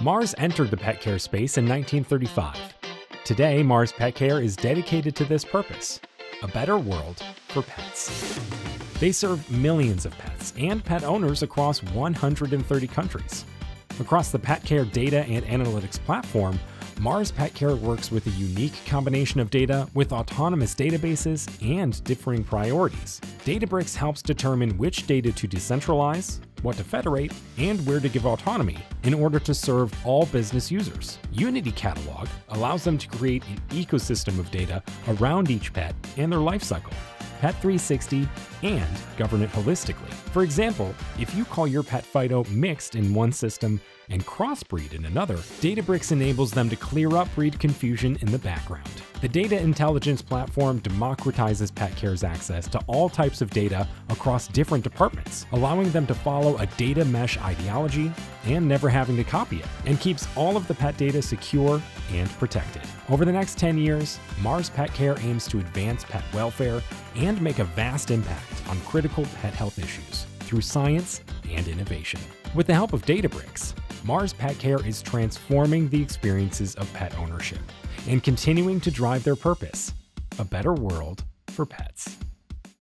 Mars entered the pet care space in 1935. Today, Mars Pet Care is dedicated to this purpose a better world for pets. They serve millions of pets and pet owners across 130 countries. Across the pet care data and analytics platform, Mars Pet Care works with a unique combination of data with autonomous databases and differing priorities. Databricks helps determine which data to decentralize, what to federate, and where to give autonomy in order to serve all business users. Unity Catalog allows them to create an ecosystem of data around each pet and their lifecycle. Pet 360 and govern it holistically. For example, if you call your pet Fido mixed in one system and crossbreed in another, Databricks enables them to clear up breed confusion in the background. The data intelligence platform democratizes pet care's access to all types of data across different departments, allowing them to follow a data mesh ideology and never having to copy it, and keeps all of the pet data secure and protected. Over the next 10 years, Mars Pet Care aims to advance pet welfare and make a vast impact on critical pet health issues through science and innovation. With the help of Databricks, Mars Pet Care is transforming the experiences of pet ownership and continuing to drive their purpose a better world for pets.